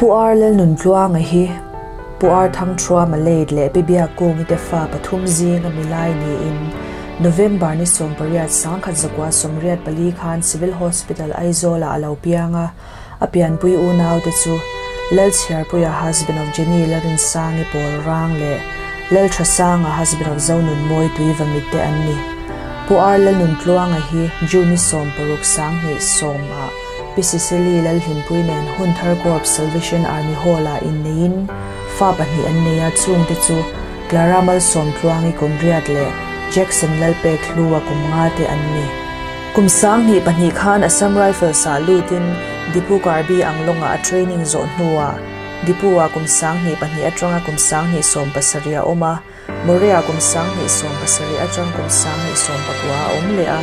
puar le nun tlua nga hi. Puar thang thua ma le le pe bia ko ngi te fa pathum zi nga milai ni in. November ni som pariat sang khat zakwa somriat pali khan civil hospital aizola alo pianga apian pui u nau te chu. Lel chhiar pu ya husband of jenny lerin sang i pol rang le. Lel tha sang a husband of zonun moi tui va mit te an ni. Pu le nun tlua nga hi. Juni som paruk sang ni som a. PCCLI lal himpui nen hun thar corp salvation army hola in nein fa pahni an neya chung te chu claramal som tluangi kumriat le jackson lal pe thluwa kum nga te an ni. Kum sang ni pahni khan assam rifle sa lutin dipu karbi anglonga a training zone nuwa dipuwa kum sang ni pahni atronga kum sang ni som pasaria oma. Moria kum sang ni som pasari atron kum sang ni som pakwa om le a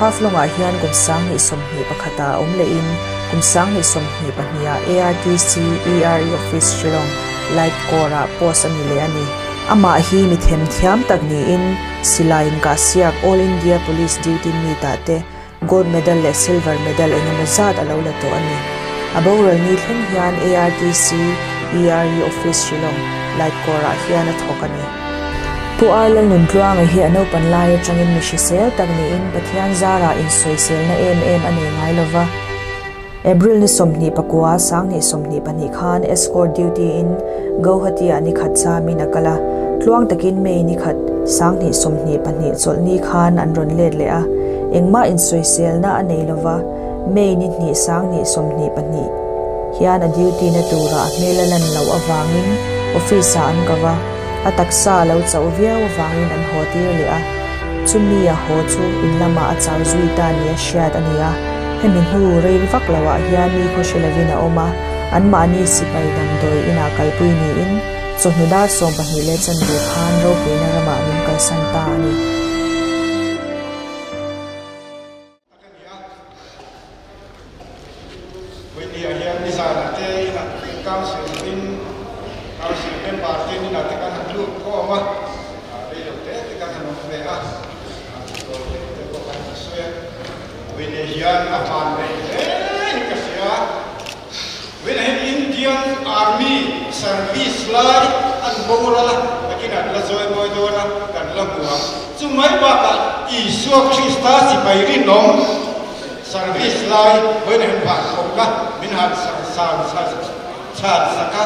haflonga hian kum sang ni som ni pakhata om le in kum sang ni som ni pahnia ARTC ERE office shilong light kora post ani le ani ama hi mi them thiam tak ni in silain ka siak all india police duty mi ta te gold medal le silver medal eng mazat alo la to ani aboral ni thlen hian ARTC ERE office shilong light kora hian a thokani. pu arlan nun tluang hi ano pan lai changin mi shisel tak ni in pathian zara in soisel na em em ane ngai lova. April ni somni pakwa sang ni somni pani khan escort duty in Gauhati ani khat cha mi nakala tluang takin me ni khat sang ni somni pani chol ni khan an ron let le a engma in soisel na ane lova. Me ni ni sang ni somni pani. Hian a duty na tura melalan lo awangin office an kawa a taksa lo chau via u wangin an ho tir li a. Chumi a ho chu in lama a chau zui ta ni a shat ani a. Hemin hu reil vak lawa hian mi ko shilavina oma. An ma ni sipai dam doi ina kai pui ni in. Chu hnuda som pahni le chan bi khan ro puina rama min kai san ta ani when an ba ko ka min hat sa sa sa sa sa ka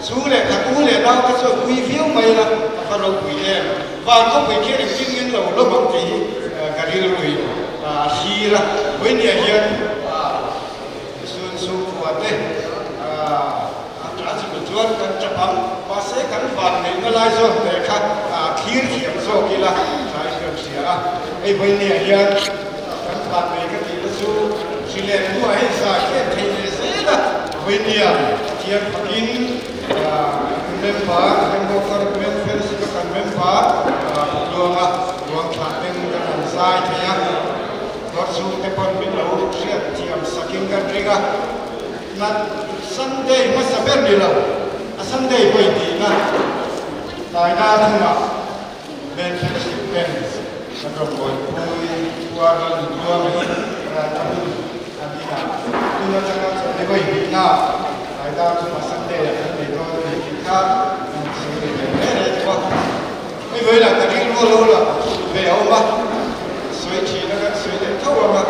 su le ka ku le na ka so kui fiu mai la ka ro kui le va ko kui ke ri kin yin lo lo ba ti ka ri ro ri a hi la when ya hian sun su wa te a tra chi ko chuan kan cha pam pa se kan van nei na lai zo te kha a thir thiam zo ki la sai ka sia ai chile nu ai sa ke thei le se la when ya hian pakin member member for welfare sika kan member luanga luang thaten kan sai thaya Lord su te pon bin lo sia tiam saking kan riga na sunday ma saber ni la a sunday boy di na tai na thuma ben fellowship ben sa ro boy boy kuara ni dua mi ra ta bu adina tu na ta ka sa boy di na tai da thuma sunday la ni do ni ka ni si ni ne ne ko là cái đi lâu là về ông bác suy chỉ nó cái suy để thâu ông bác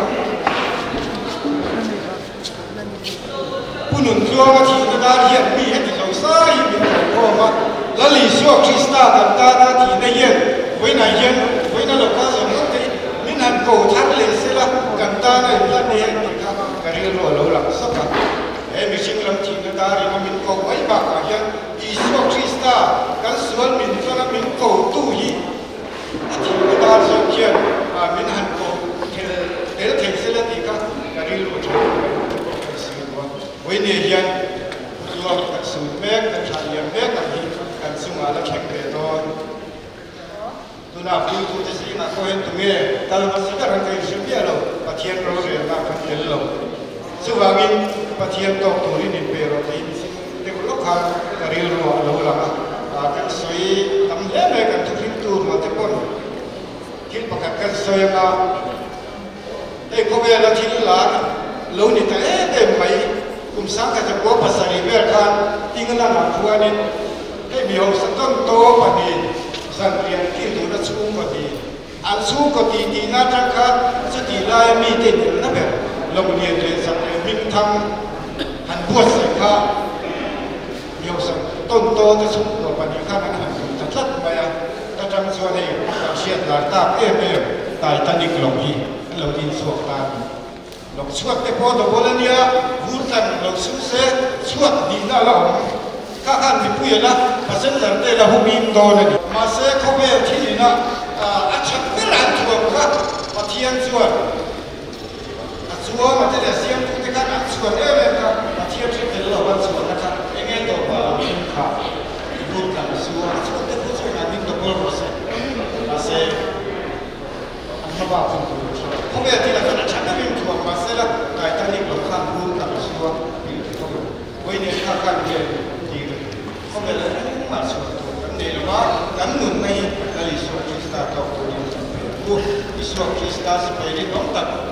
punun zuang chi na da hian mi he ti lo sa hi mi ko ma la li so krista da ta ta ti na yen với na yen với na lo ka so no te mình han cổ thang le se là kan ta na la he ti ka ka ri lo lo la sa ka e mi sing lam ti na da ri na min ko ai ba ka hian i so krista kan sual min so na min ko tu hi a ti na da so kian a min han ko tel tel thei se la ti ka ka ri lo cho với nề hiền do các sự mẹ các thầy hiền mẹ các hi các sự mà là khen về thôi tu na phu tu thế gì na có hiện tu nghe ta là sự các thằng sự biết rồi và thiên rồi rồi na phát triển rồi sự vàng in và thiên to tu đi nên về rồi thì để có lúc hàng cái điều rồi lâu lắm à các suy tâm lẽ này các thực hiện tu mà thế con thiên bậc các suy mà đây có vẻ là thiên là lâu như thế để mấy cùng sáng cái giấc quá pasari về khan tiếng là làm thua nên cái miêu sắc tôn to và đi dân liền kia thủ đã xuống và đi an su có tí tí na trăng khác sẽ tí lai mi tên nó về lòng liền để giặc để minh thăm hàn buộc sẽ khác miêu sắc tôn toจะxuốngตัวvà đi khác hànจะทัดไปอ่ะถ้าจังส่วนนี้เสียดหลายตาเอ๊ะเอ๊ะตายตันอีกหลงที่หลงที่สวกตา lok suat te po do bolania vurtan lok su se suat di na la ka kan mi pu ya la pasen lar te la hu bim do na ma se ko be thi na a chak pe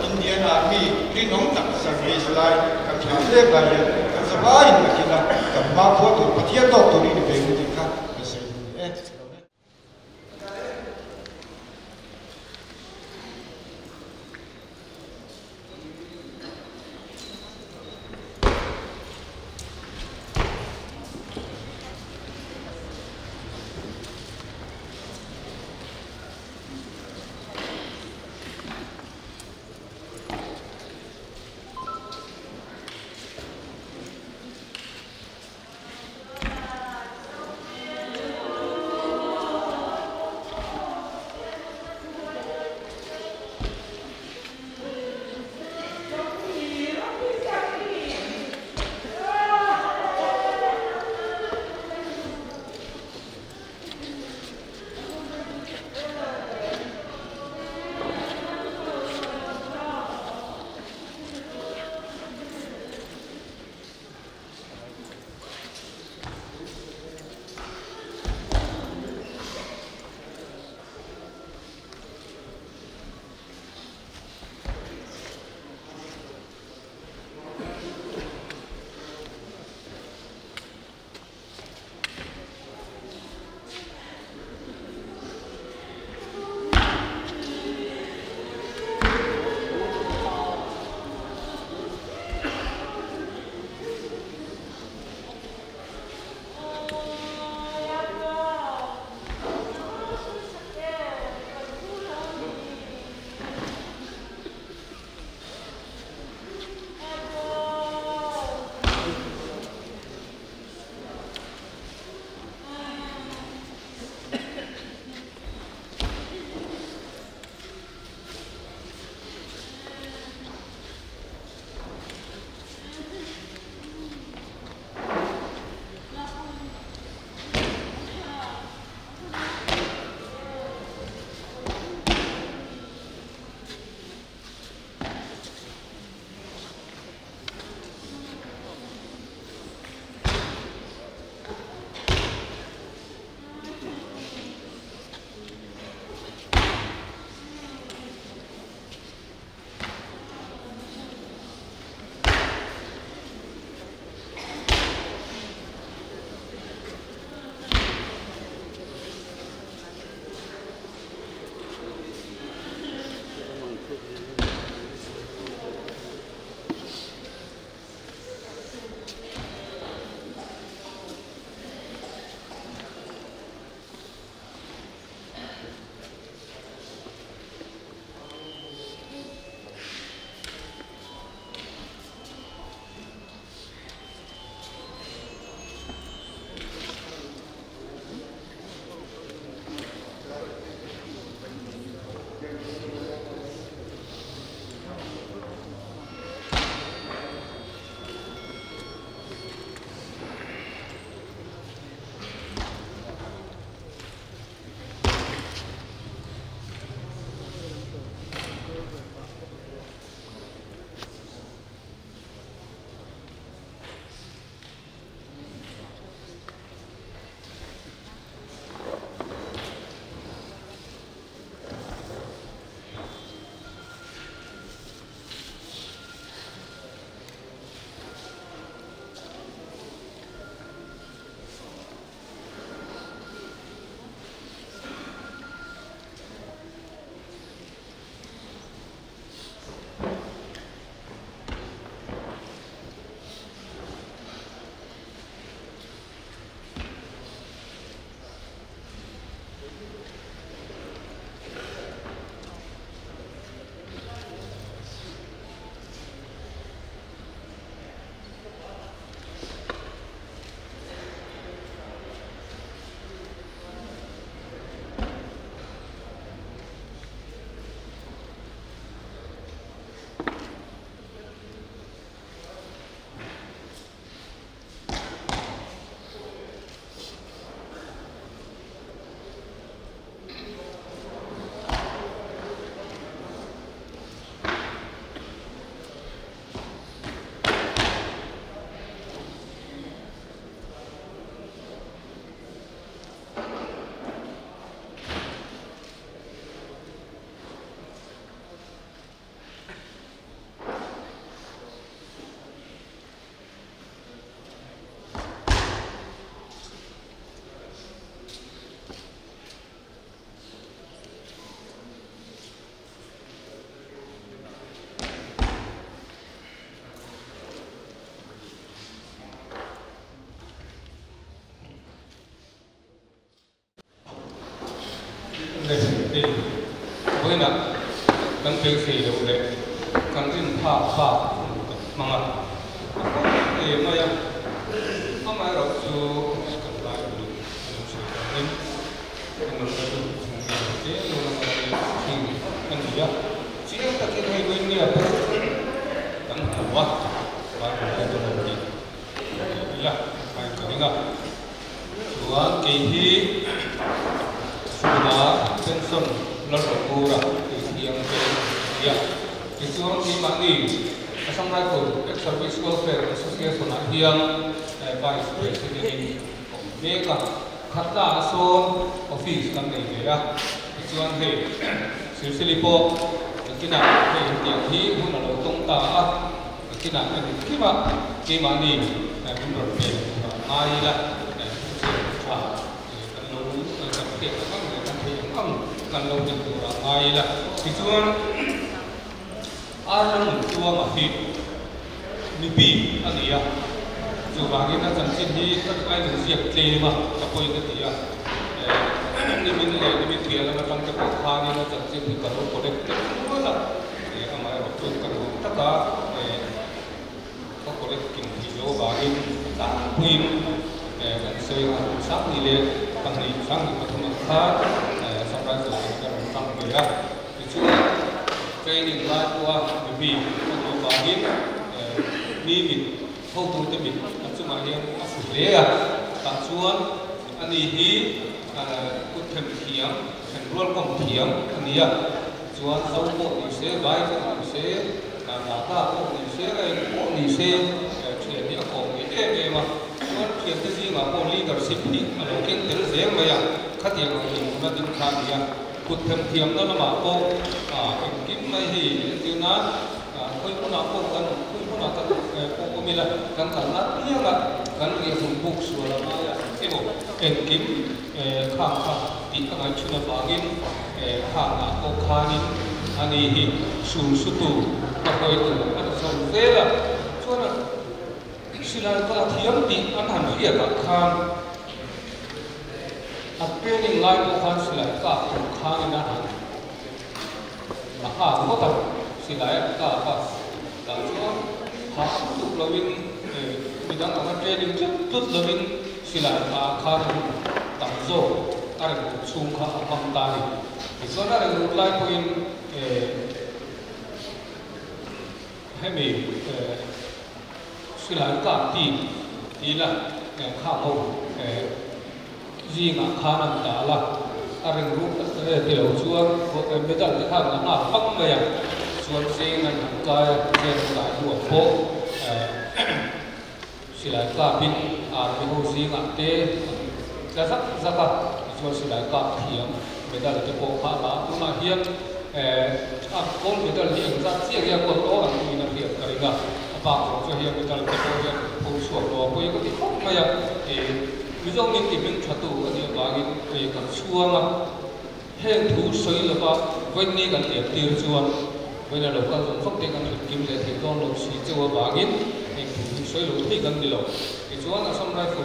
In dia navi, in onta sa Gisla. Các nhà lễ bài các gia bài mà khi là các ma phố tụ phát hiện đó tụ đi về với nè cần tiêu xây đâu đấy cần in pha pha mà ạ thì mà ya mà mà rồi chú cần lại được chú sẽ nên nên nó sẽ được thế luôn là thì cần gì á chỉ là cái này bên kia cần quá và cái đó là gì ya phải cái này chúa kỳ hi sudah pensiun lalu kurang yang ya itu orang di mana asam ragu service welfare association yang vice president khát kata ason office kan ni ya itu orang he silsili po kita he yang hi pun lalu tong ta mà kima kima ni menurut dia ai lah ke kan kan lo ni tu ai la ti chuan tua ma hi ni bi ani chu ba na chan chin hi kan ai ni siak tle ma ta poi ka ti ni min le ni mi tiya la tang ka kha ni na chan chin ni ka ro ko de ko la e amai ro tu ka ro ta ka e ko ko de kin ti lo ba ta puin e kan se ga sa ni le kan ni sang ni ka kha tentang dia itu training lah tua lebih untuk bagi ni mit hau tu tu mit cuma à tập tak anh ani hi kut thêm thiếm thêm luôn không thiếm anh ani à cuan sau bộ ni cho bai sẽ là là ta bộ thì sẽ cái bộ thì sẽ chuyển địa ko ni e e mà. Cuan chuyện cái gì mà bộ leadership ni alo ken tel mà à khác gì yang mình nó din kha gì à cụt thầm thiếm đó là mà cô à em kim mai thì tiêu na khoi ko na ko kan khoi ko na kan ko ko mila kan kan na tia ga kan ri hum buk su la ma ya e bo em kim kha tí các anh ngai là ba gin kha à cô kha ni anh ấy xuống su tu ka koi tu an so ve la cho sila ka thiam ti thiếm han anh hẳn khan a khang appearing like a sila eh, ka ko khan na han na ha ko ta sila ka ka ta chu ha tu lovin eh, bidang ang training chút chút lovin, sila ka kha tam zo ar chung kha, apam ta ni thì so na ru lai ko in hemi mi eh, sila ka ti ti la kha ho gì ngã khá nằm trả là ta rừng rút tiểu chuông của cái biết rằng cái thằng nó băng về chuông xe ngành ngân cái trên cái ruộng phố xí lại cả pin à cái hồ gì ngã tê ra sắc ra cả chuông xí lại cả thiếm biết rằng cái bộ khá lá cũng là hiếm à con biết rằng hiếm ra chiếc cái con đó là người nó hiện cái gì cả và cho hiếm biết rằng cái bộ hiếm hồ suộc đó có cái không mà ví dụ như cái mình chặt tu cái gì bà cái cái cái chuông mà hẹn thu soi là bà với ni cái tiền tiêu chuông với là lúc cái dùng phật cái cái kim để thì con lúc xí cho bà cái thì thu soi lúc thì cái đi lâu cái chuông là xong rồi phụ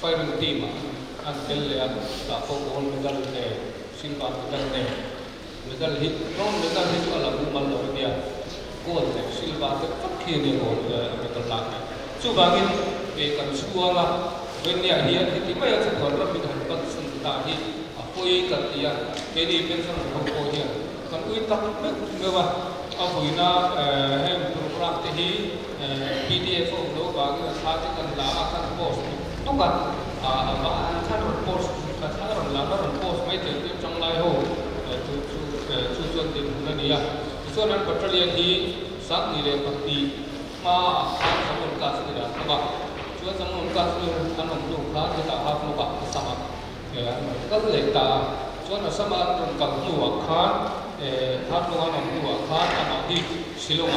phải mình tìm mà anh tên là anh đã có con để xin bạn mình đang để mình đang hít nó mình đang hít là cũng mal rồi dia cô là xin bạn cái phát hiện này 왜냐 이야기 뒤마야 저거를 믿는 것은 다히 아포이 같이야 괜히 pensar 보고야 선우이 딱매 그거와 아포이나 에 프로그램 때히 PDF 로 가게 사진 간다 아까 보스 똑같 아 안찬 보스 사람 라마는 보스 매 되게 정말 호 주주선 되는이야 우선은 버틀이야 이 상이래 박디 마 상을 가스라 봐봐 主要咱们干部他们都他就打哈工吧，什么？呃，那个来打，主要什么干部啊？看，呃，他们干部啊，看他们的西龙啊，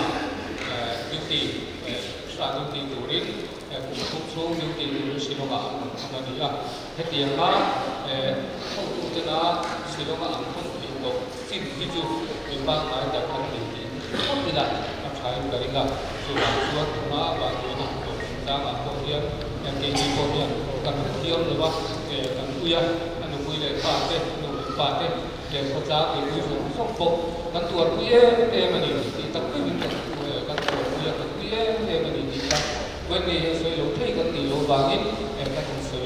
呃，有的呃，啥有的有的，呃，工作有的有西龙啊，他们的啊，那点啊，呃，工作的啊，西龙啊，工作的多，这个就一般来讲，他们的，他们的啊，才有个那个，主要主要他们啊，把那个。đang là cổ điên em đi đi cổ điên cần tiêu nữa bác để cần quy à anh quy để phá thế đủ phá thế để có giá thì quy vụ không bộ cần tuột quy em mà đi thì ờ, tập quy mình cần quy cần tuột quy cần quy em đi đi tập. Quên đi thấy cần tỷ vàng ấy, em ta ờ, cũng soi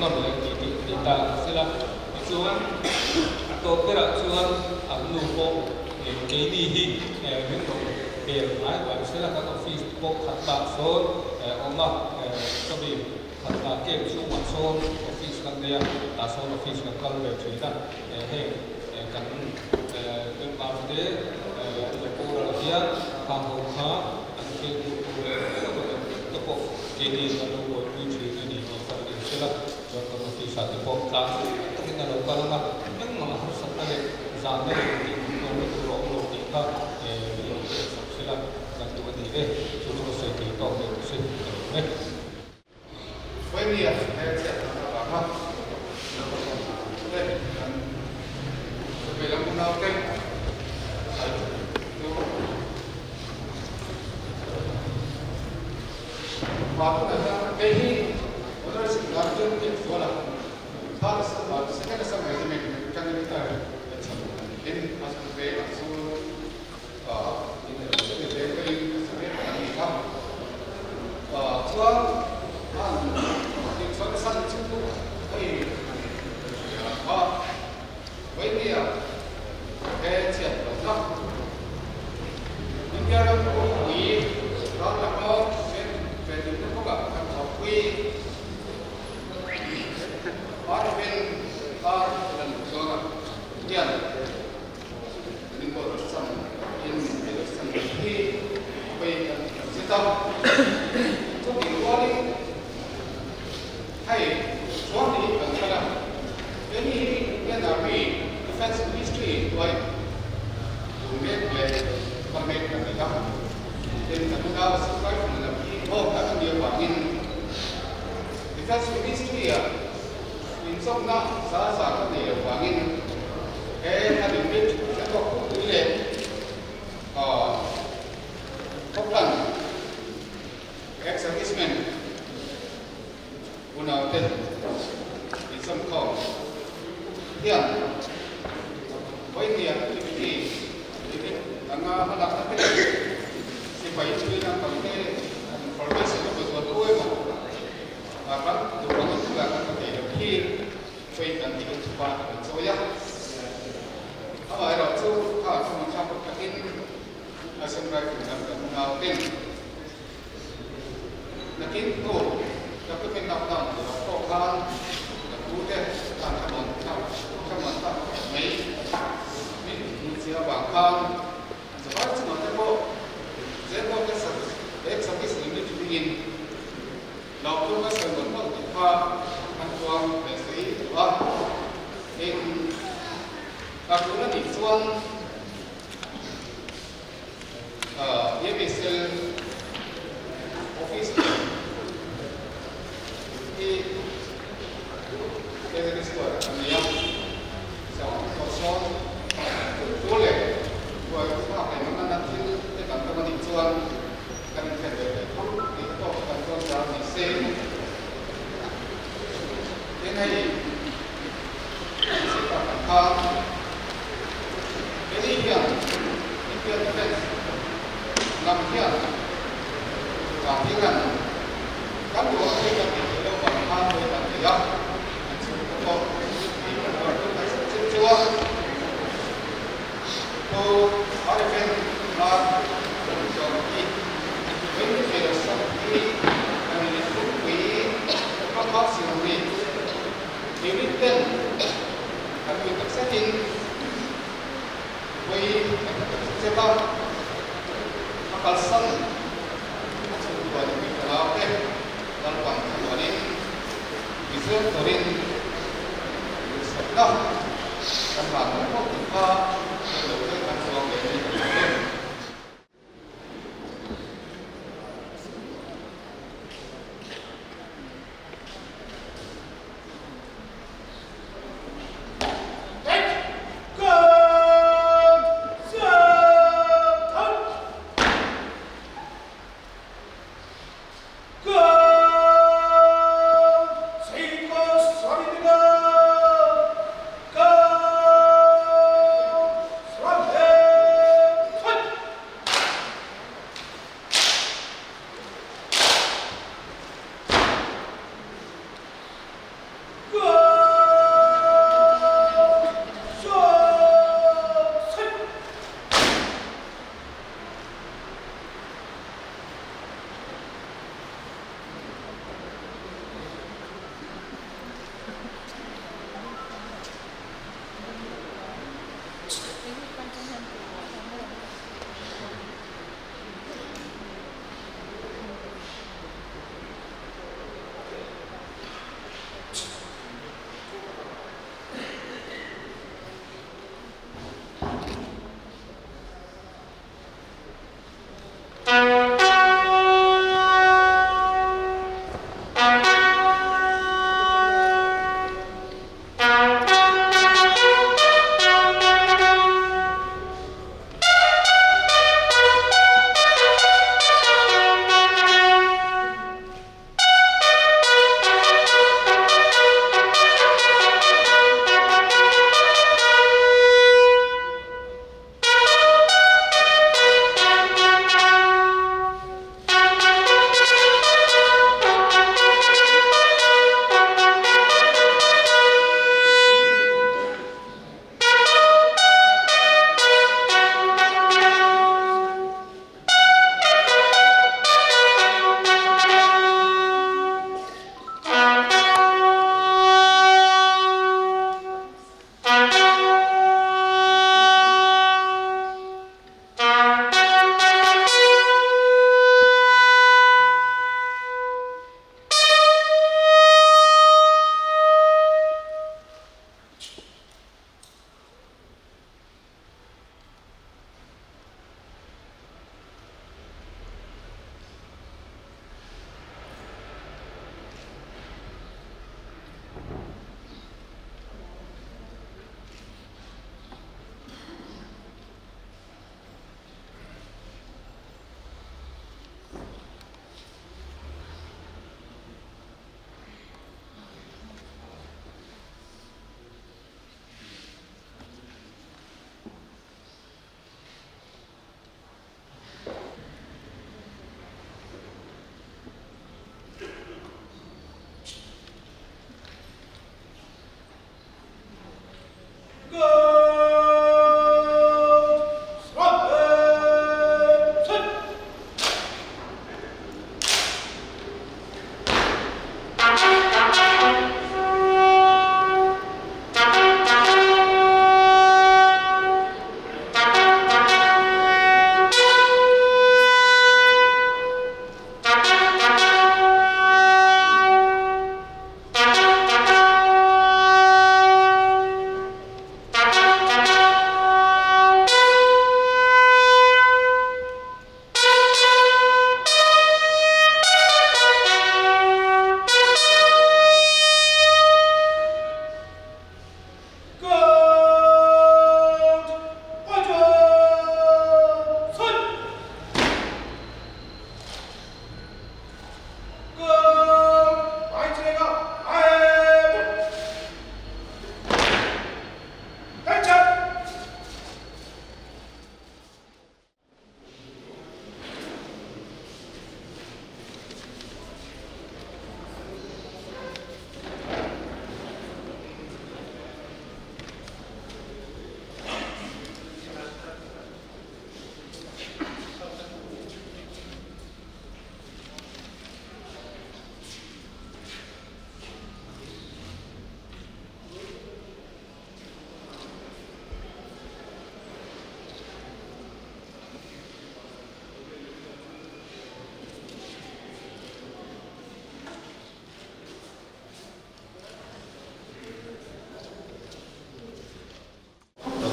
nằm lại đi đi đi ta sẽ là chuan tổ cái là chuan ở nụ cái đi hi em biết rồi tiền lãi và sẽ là các office bộ khát bạc số Eh, Allah eh, tadi kata ke semua so ofis kan dia asal ofis kan kalau dia cerita. Eh, eh kan, kan tempat dia lepas dia kampung ha anjing tepok jadi kalau buat tujuh ini ni masa dia cerita. Kalau mesti satu pokok tak kita lupa lah kan, kan mahu sampai zaman ini office план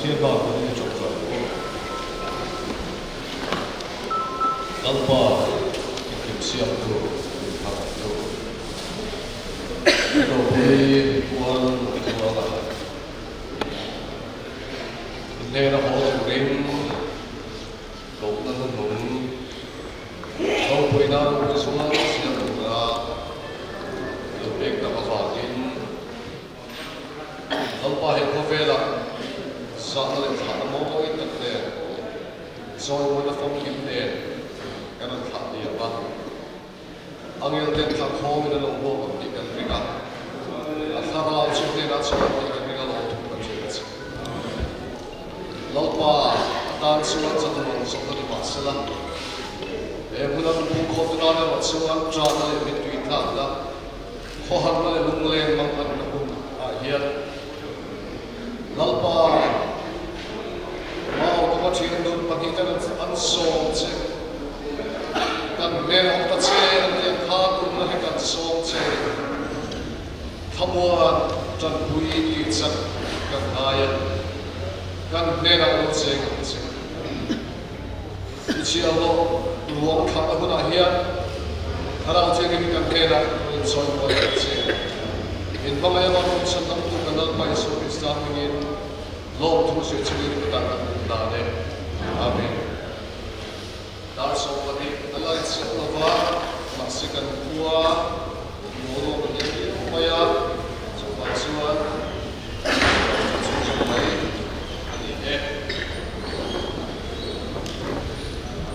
Cheers, boss.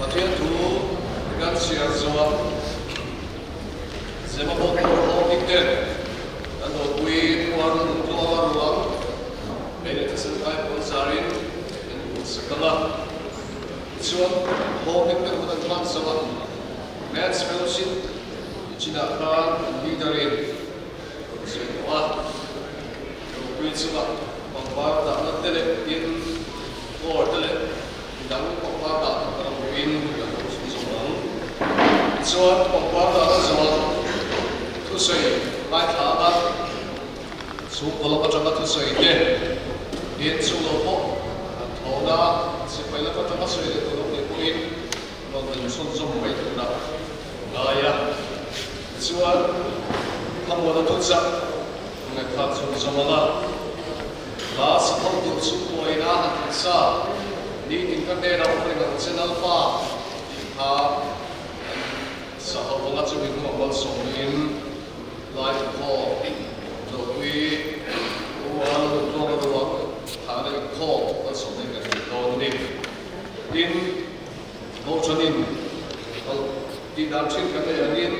Ma te tu gan si a chuan pangwa da na zawa tu sei lai tha ba su ko lo ka changa tu sei te in chu lo po thô na si phải là phát triển sự để tụi nó có in nó mình xuân xuân mấy tụi sa đi tìm các nơi nào phải là trên alpha ha sa học là chúng mình cũng có sống in life call rồi we qua được lo được lo thà đây call là sống in cái đó đi in lo cho nên đi đám trên cái này là in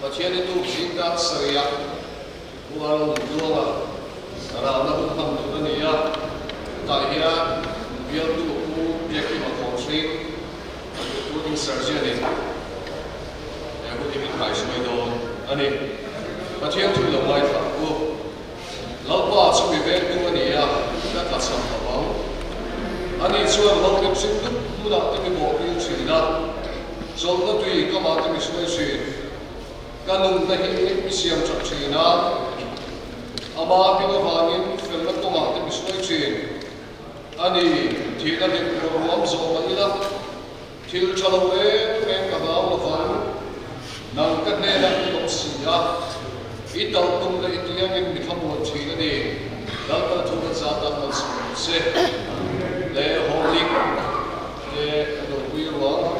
và trên này tu chính đã sợi ya qua lo được lo là ra nó cũng không được cái này ya tại hiện bây giờ tu tu việc gì mà khó xuyên tu đi surgery này em cũng đi khai suy đồ anh ấy và trên tu là mai thằng cô lâu qua chúng mình về tu anh ấy ya đã thật sự là bảo anh ấy xưa lâu cái sinh tức tu đã cái bộ cái chuyện đó. Rồi nó tùy các bạn cái suy suy cái nung này cái xiêm chặt chuyện đó ama pino vangin fel na tonga te misnoi chin ani thina de ruam zo manila thil chalo e pen ka gaw la nang ka ne na to sia i tal tum la itiang in mi thamo thina ni dal ta thu ka za ta na se le holy le no wi wa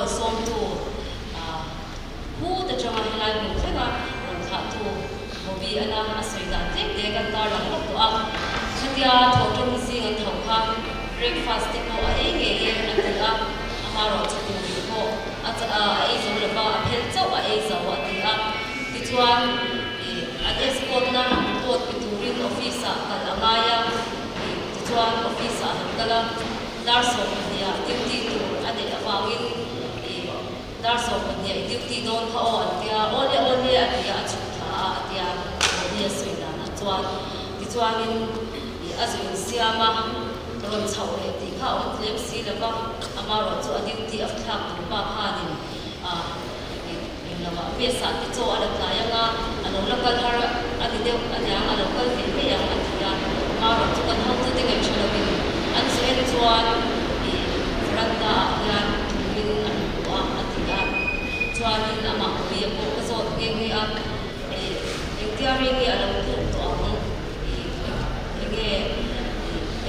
bo bo som tu hu ta chama hela mu thena ron kha tu bo bi ana asai da te te kan ta ram ko tu a khatia tho to mi si ngan thau kha breakfast te ko ai nghe nge e an ti ama ro cha tu bi ko a cha a e zo le ba a phel chau a zo a ti a ti chuan e a des ko na ko pi tu rin office a kal anga ya ti chuan office a han kala dar so nia duty tu ade awangin e dar so nia duty don kha o atia ole ole atia chu tha atia nia suina na chuan ti chuanin i azun siama ron chau le ti kha on tlem si le ba ama ro chu adi ti af thak tu pa khanin a in lawa pesa ti cho ala tlayanga alo lakal har adi de adi ang alo kal fe me yang atia ma ro chu kan hau tu te ngai chalawin an su en chuan i franta yan tumin an wa atia chuan in ama bi ko ka so nge nge a e engtiari ni alo tu to ang i nge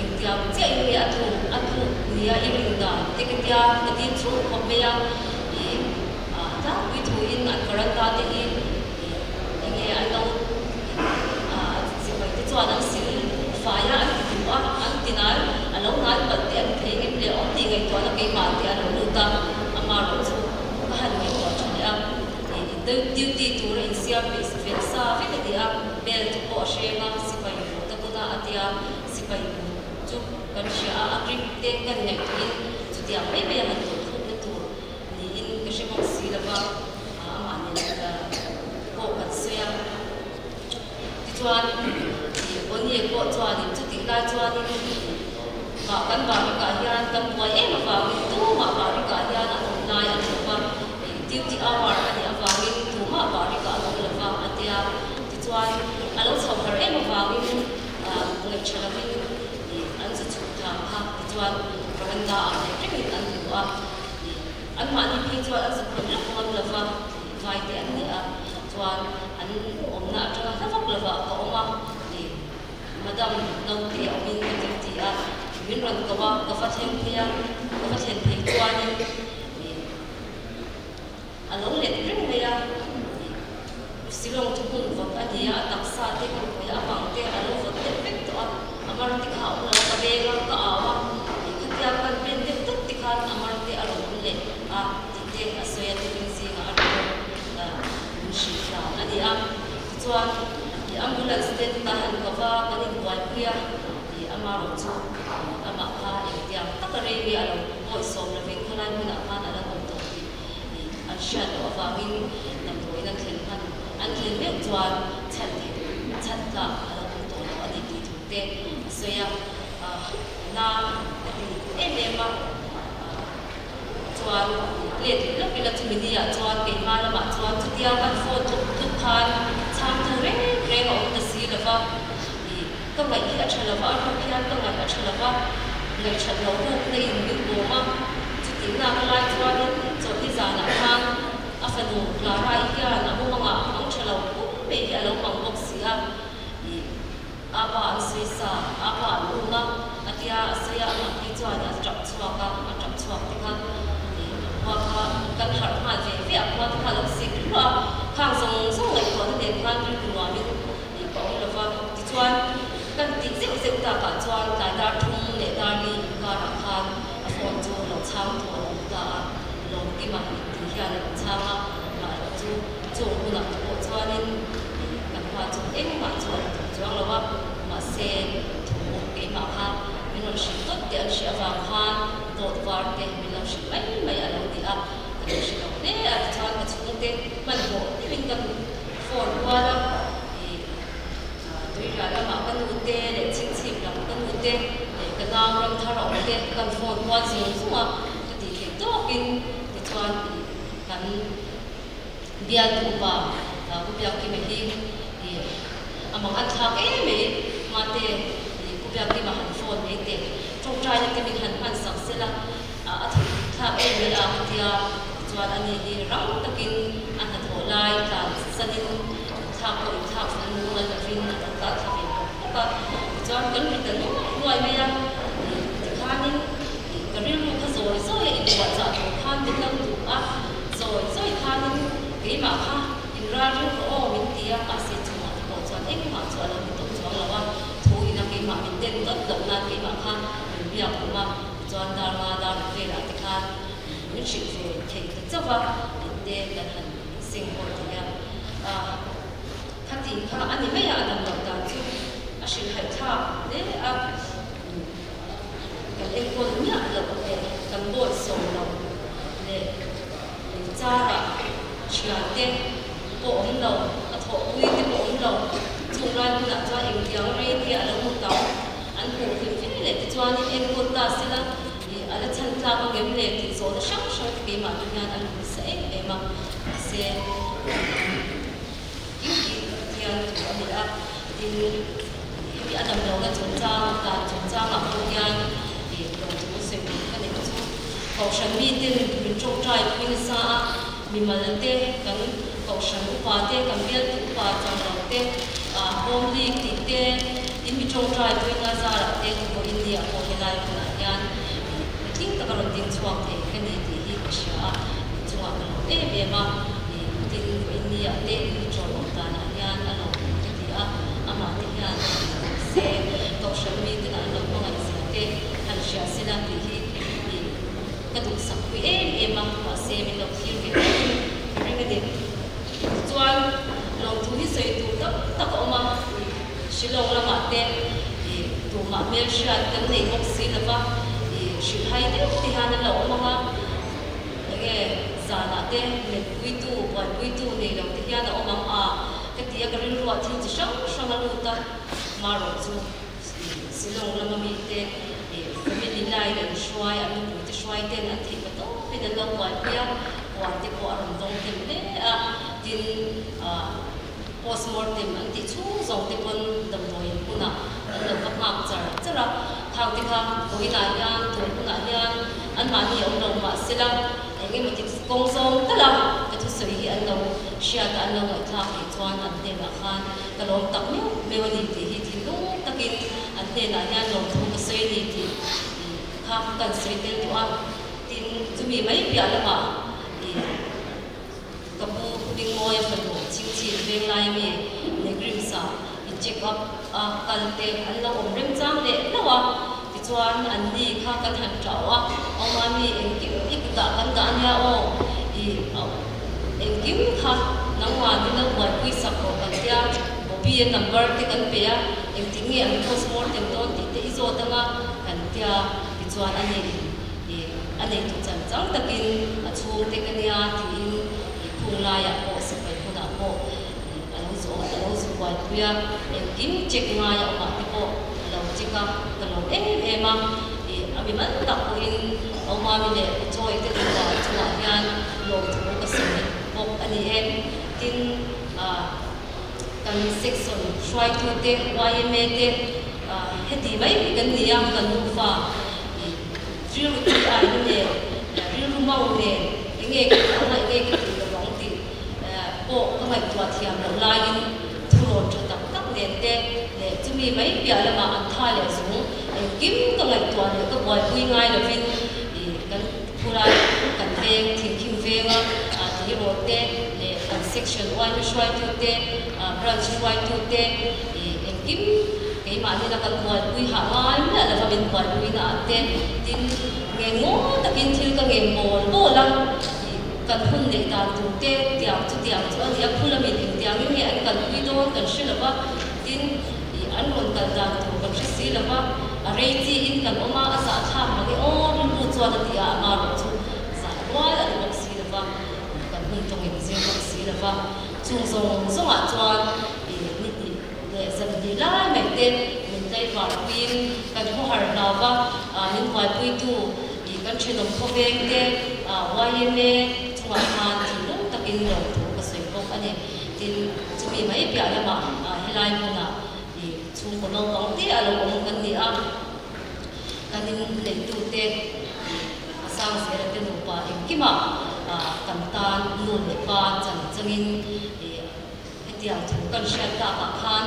engtiam che ni atu atu ni a iring da te ke tia ke ti tru ko me ya i a ta wi tu in an karanta te i nge ai lo a si pai te chuan ang sil fa ya an ti tu a an tinal alo ngal ba te an thei nge ple om ti ngai to na ke ma te alo lu ta ama ro chu ka han nge ko chane a the duty to in sia base vel sa ve ke dia bel to ko she ma ko ta ko da atia sipai ko chu kan sia a grip te kan ne in chu dia mai be han to thu ne tu ni in ka she mo si la ba a ma ne la ko ka sia ti chuan ti on ye ko chuan ni chu ti lai chuan ni ma kan ba ka hian kan wa e ma ba tu ma ba ka hian a thon a ba duty hour ani awangin tu ma ba ri ka lo la ba atia anh chuan a lo chho har em người a ngai chalawin ni an chu chu tha ha ti chuan randa a ne ri an tu a an ma đi phi chuan an sa khon la khon la ba vai te an anh a anh an om cho atanga la vợ la va ka oma dam nang ti ông min thì thì à a min có ka có phát hiện thì thia ka fa then thei anh anh a lo let ring silong chu hun vak a ni a tak sa te ko ya bang te a lo vak te pek to a amar ti kha u ka be ga ka awa khatia kan pen te tuk ti khan amar te a lo le a ti te a soya te pin si ga a ro shi kha a ni a chuan di ambulance te ta han ka va ka ni wai pia di ama ro chu ama kha e tia ta ka re ri a lo bo som la vin khala mun a kha na la ko to di an sha to va win han an thlen me chuan chan the chan ka a lo to lo ani ti thu te so ya na e me ma chuan le lo pi la chumi dia chuan ke ma la ma chuan chu tia kan fo tu tu khan cham tu re re o ta si la va i ka mai hi a chala va ka khian ka ngai a chala va ngai chat lo ru nei in bi bo ma chu ti na ka lai chuan cho ti za na khang a fa nu la ra i ya na mo ma ang chala ku me hi a lo mang bok si a i apa an sui sa apa lu na atia asaya ma ki chuan a chap chua ka a chap chua ti ka hoa kha kan har ma je vi a kwa kha lo sik lua khang song song lai ko de kan ri ku wa mi ni ko lo fa ti chuan kan ti zeu zeu ta ka chuan ka da thum le da ni ka ra khan a phone chu lo chang to lo ta lo ki ma ni ti hia lo chang a ma chu chu ku na ko chuan in kan hoa chu eng ma chuan chuan lo wa ma se thu ke ma kha min lo shi tot te an shi awang khan dot var te min lo shi mai mai a lo di a kan shi lo ne a chuan ka chung te man ho ni min kan phone wa la e tui ra la ma kan u te le ching chim la kan u te le kan na ram tha ro te kan phone wa chi su ma ka ti ke to kin ti chuan kan bia tu pa ku bia ki me hi e amang an tha ke me ma te ku bia ki ma han phone me te trong trai ni ke min han han sak sela a thu tha e me a tia chuan ani hi rang takin an ha tho lai ta sanin tha ko tha san nu la la fin na ta tha fin ko ka chuan kan ri tan nuai me ya khanin ka ri lu kha zoi zoi in wa cha to khan tin lam tu a zoi zoi khanin ke ma kha in ra ri ko o min tia ka se chu ma ko chuan ek ma chuan la mi to chuan la wa thu ina ke ma min ten tot dok na ke ma kha bia ko ma chuan dar ma dar ke la te kha min shi fe ke te chawa in te kan han sing ko ti ya a kha ti kha ani me ya dam dok ta chu a shin hai tha ne a kan en ko nya lo e kan bo so lo le cha te ko om lo chung ran na cha eng tiang re ti a lo mu tao an ko fin fin le ti en ko ta sila i ala chan tla ko gem le ti zo da shang shang ke ma tu yan an ku se e ma se ki ki tiang tu ani a tin hi adam lo na chung cha ta chung cha ma ko yan i lo tu se mi ka ne chu ko shan mi tin min chok trai pin sa mi mal te kan ko shan u pa te kan bial tu pa chang lo te a hom li ti te in mi chong trai tu nga za ra te ko india ko he lai ko na yan. Ting ta lo tin chuak te ke ne ti hi ko sha chuak lo te be ma e, tin ko india te mi chong ta na yan. A lo ti ti a ama ma ti yan. Se to sha mi te na lo ko ngai sa te han sha se na ti hi e, ka tu sa ku e e ma ko se mi lo ki ke. Ring de chuan lo tu hi se tu ta ta ko ma shilong la làm te thì tụ mà miếng sha tấm này không xí la ba thì shi hai de thì ha nó lo mà ha cái za là te mình quy tu và quy tu này là thì ha nó ông ma cái thì cái ga rin thì chỉ sống sống là lu ta. Ma rồi chu silong la ma mi te e family lai lại shwai xoay, anh ti shwai xoay na anh thì mà pe bây giờ wa pia kia ti thì a ron dong te đấy à tin à postmortem an ti chu zong te pon dam noi kuna an lo ka mak char chara thang ti kha koi na yan tu kuna yan. An ma ni om lo ma sila enge ma ti kong song tala ka tu soi hi an lo shia ka an lo ngai thak hi chuan an te na khan. Ka lom tak meu meu ni ti hi ti lu takin an te na hian lo thu ka soi ni ti kha kan soi tel tu a tin chumi mai pia lama ka bu ding moi fa lo ching chi veng lai mi ne grim sa i check up a kal te an lo om rem chang le lawa ti chuan an ni kha kan han chawa o ma mi en ki ik ta kan da nya o i en kim kha nang wa ni na wa pi sa ko kan tia o pi number te kan pe ya en ti ngi an post mortem ton ti te izo ta nga kan tia ti chuan an ni i an nei tu chang chang takin a chung te kan ya ti in khung la ya po sa pai ko da po alo zo alo zo wa tu ya en kim check nga ya ma ti po alo chika up ka lo em em ma i ami man ta ko in o ma mi le choi te ni wa chu la yan lo tu ko sa ni ko ani em tin a kan section try to te yme te heti mai kan ni yang kan nu fa i drill ti ai ne drill mau ne inge ka na cái ka bộ ka ngành tua thiam là la in thu ro cha tập tắc nền tê, để chu mi mai pia là ma an tha le su en kim ka mai tua ne ka boy pui ngay là vin i kan cũng cần veng thing kim venga a ti ro tê, để kan section 1 shwai tê à branch shwai tu tê. Để em kim cái mà như là cái quạt quy hạ mai là là mình quạt quy ngã tê. Tin nghe ngó ta kinh thiếu cái nghề mồ bố lắm cần phun để ta tu tê tiểu tu tiểu tu anh phun là mình tiểu những nghe anh cần quy đô cần sư là bác tin anh muốn cần ta tu cần sư sĩ là bác à đây chỉ in cần ông ma ở xã tham, mà cái ô luôn tu chua ta tia mà được tu sa quá là được bác sĩ là bác cần hun trong hình riêng bác sĩ là bác chung song song à chuan để dần đi lại mấy tên, mình đây vào pin cần có hard nào ba những ngoài quy tu thì cần chuyển động ความาถึงตะกินเราถูกกระสุนพกอันนี้ที่จะมีไม่เปี่ยกมาให้ไลายมันอะนี่ชูคนน้องของที่อารมณ์กันนี่อะกันนี่ในตู้เต็สร้างเสร็จเป็นอุปาเองกี่มาต่างตานนุ่นปาจันจังอินให้เดียวถูกกันเชิดตาปากพัน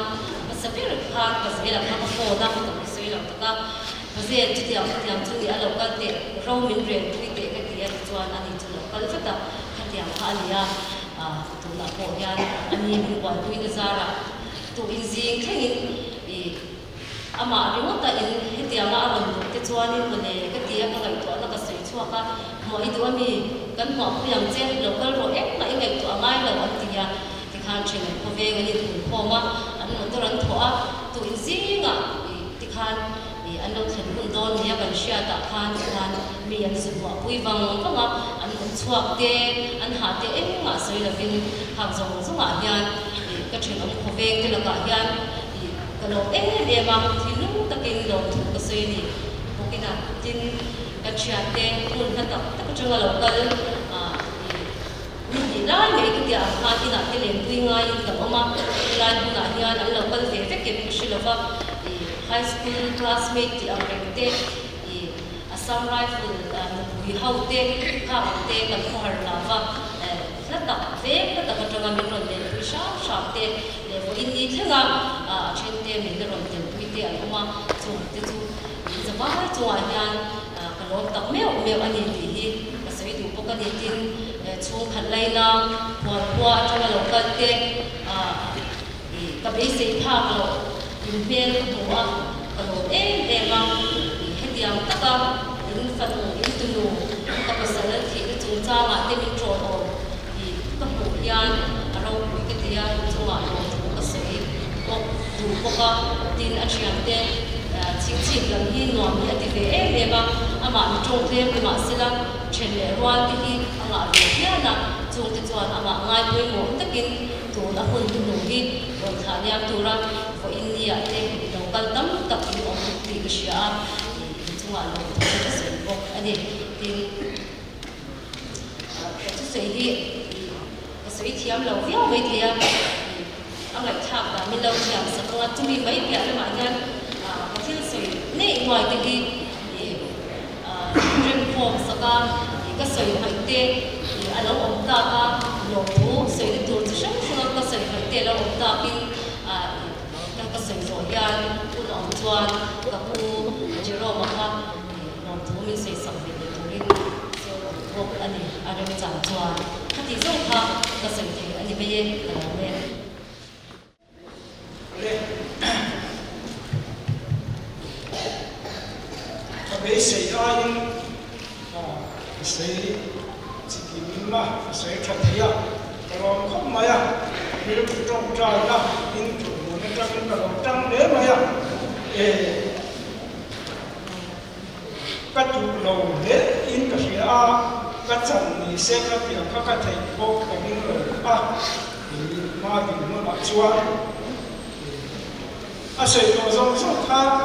มาสเปรคากมาสเปรคากมาโฟดังตรงนี้สายหลังตะก้ามาเสียจุดเดียวจุดเดียวจุดเดียวเราก็เตะเรามินเรียนทุกเต ya chuan ani chu lo kal fa ta ka tiang kha ni ya a tu na ko anh ani mi wa tu ni zara tu in zing theng in e ama ri mo ta in he tiang a ron te chuan ni ko ne ka ti ya ka ngai to na ka sui chua ka mo i tu ami kan mo pu yang che local ro ek na i ngai tu amai lo an ti ya khan chen ko ve ga ni tu ko ma an no to ran tho a tu in zinga ti khan i an lo thlen hun don ni kan shia ta khan khan mi an su wa pui wang không ma an kun chuak te an ha te em ma soi la vin hang zong zong a hian i ka chen am ve te la ka hian i lo em em ma thi lu ta kin lo thu ka soi ni ko kina tin ka chia tập tất cả chúng ta ka chunga à kal lai mấy cái dia ha ti na ke len tui ngai ka oma lai bu na hian an lo kal ve ve kiệm bi sự lo va high school classmate ti am reng te i assam rifle thì bui hau te học te kan ko har là va la ta ve rất đặc ka tanga min ron le pi sha sha te le vo in ni thenga a trên te mình ron te pi te an oma chu te chu za ba chu a hian ka lo tak meu meu ani ti hi ka sai du po ka ni tin chung khat lai na puan puwa chunga lo cái te ka be cái pha ka lo in bel ka em em ma hết tiang tất cả những phần những tu no ka pa sa la chúng ta chung cha ma te min tro on i ka pu yan a ro pu ka te ya chunga lo ka se tin a chiam te ching ching lam hi no mi ati ve em em ma ama chen le ruan ti hi anga ve hian na chung te chuan ama ngai pui mo takin tu na hun tu nu hi ron tha nya tu ra fo india te lo kal tam tak ni om ti ka sha chunga lo ka se bok ani tin sự chu se hi ka se thiam lo viau mai thia và thak lâu mi lo thiam sa ka tu mi mai pya ma hian ka thil se nei ngoài te hi dream form saka ka soi hai te alo om ta ka lo tu sei ni tur chi shang shang ka sự ka te lo om ta pin sinh rồi yan u lòng chuan gặp u chỉ rồi mà ha lòng thú mình sẽ sống về để thú linh so lòng thú anh ấy anh em chàng chuan hát thì rồi ha gặp sinh thì anh ấy bây giờ là mẹ. Hãy subscribe cho kênh Ghiền Mì Gõ Để không bỏ lỡ những video hấp dẫn เราคงไม่อะมีผู้ชมใจนะอินทุ 100% nếu mà hiểu ê các chủ lầu thế in cả phía a các chẳng thì xem các tiểu các thầy cô có những người a mà thì mà bảo chúa à sẽ có dòng số khác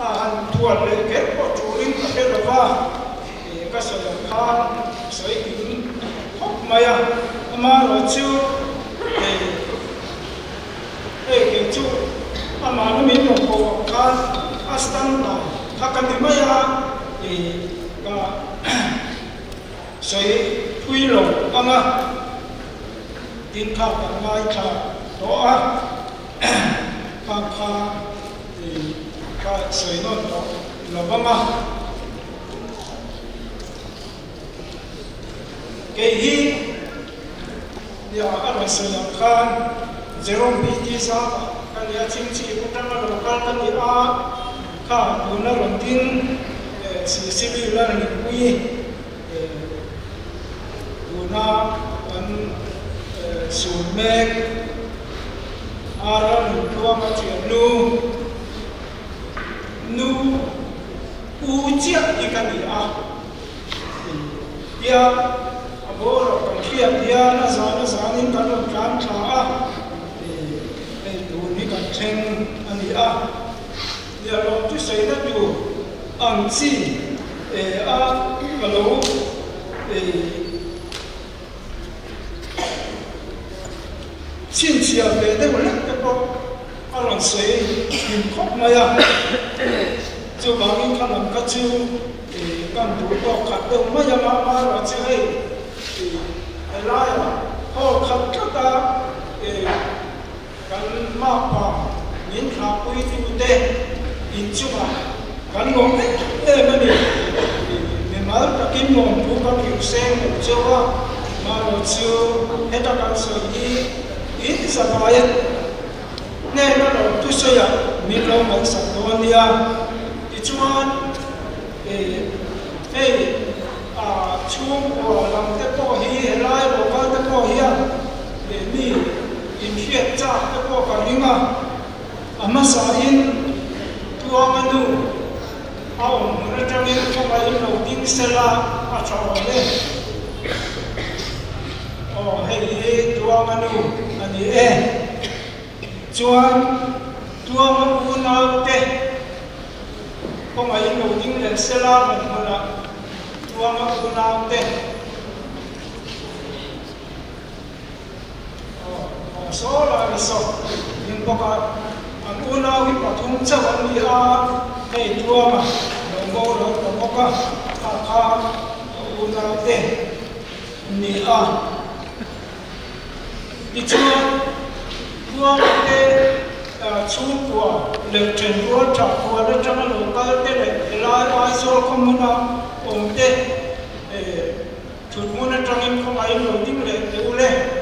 à hẳn thuộc lấy kết của chủ in cả phía đầu các sở khác sở ý kính hốc à mà rồi chưa e ke chu ama no min no ko ka astan na ka kan di maya e ka soi phui lo ama tin kha ka ngai kha do a ka kha e ka soi no do lo ba ma. Cái hi ya ana sala khan jerome bt sa kan ya ching chi putam ma lokal kan ya kha bu na ron tin si si bi la ni ui bu na an su mek ara nu ko ma chi nu. Nu, u chi i kan ni a. Ya abor kan khia dia na za na za ni kan lo kan tha a e e du ni kan theng ani a dia lo tu sei na tu ang chi e a mà lo e chin chia be de mo lek te ko a lo sei kin khop ma ya chu bang in kan lam ka chu e kan du ko khat de ma ya ma ma ro chi hei lai ho khát khát ta kan ma pa nin kha pui ti te in chu ma kan ngom e e ma ni ni ma ta kim ngom pu ka ki sen mo chu wa ma lo chu he ta kan so i i sa ba ya ne na lo tu so ya mi lo ma sa do nia i chuan e e à chung của làm cái cô hi lai bộ văn cái cô hi à. Để mi in hiện ra cái cô cả nhưng mà à ama sao in tua mà nu à ông muốn trong in không phải in đầu tiên sẽ là à cho đấy tua mà anh chuan tua mà u nào thế không phải in đầu tiên là sẽ là mình là tua ma unau so la ni so yin poka an unau hi đi chawan ni a mà tua ma lo mo lo lo poka a kha unau te ni a ni chua tua à te chu tua le chen tua cha tua le chang lo ka te le lai ai so komuna om te thut muna trangin không ai lo ding le te u oh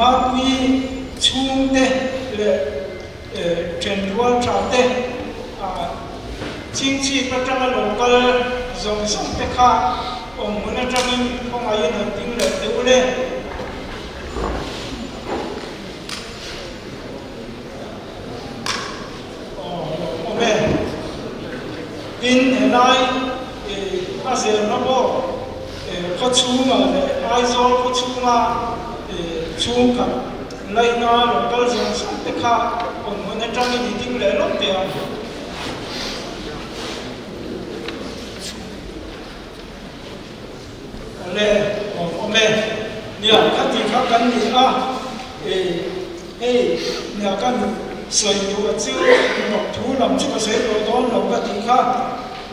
mà tui chung te e, chen rua chao te ching chi pa chang lo pa zong song te kha, ong mun na chang in kong ai na ting le te u ông oh, ome, in henai e, a zel na bo e, ko chu ma le, ai zo ko chú mà chung cả lấy na rồi tôi dùng sẵn te kha còn mo na trong cái gì tinh lệ te tiền lệ còn ông ni nhiều các ti kha kan gì à ê ê nhiều a kan soi tu ka chu no thu lam chu ka se đó, don lo thì ti kha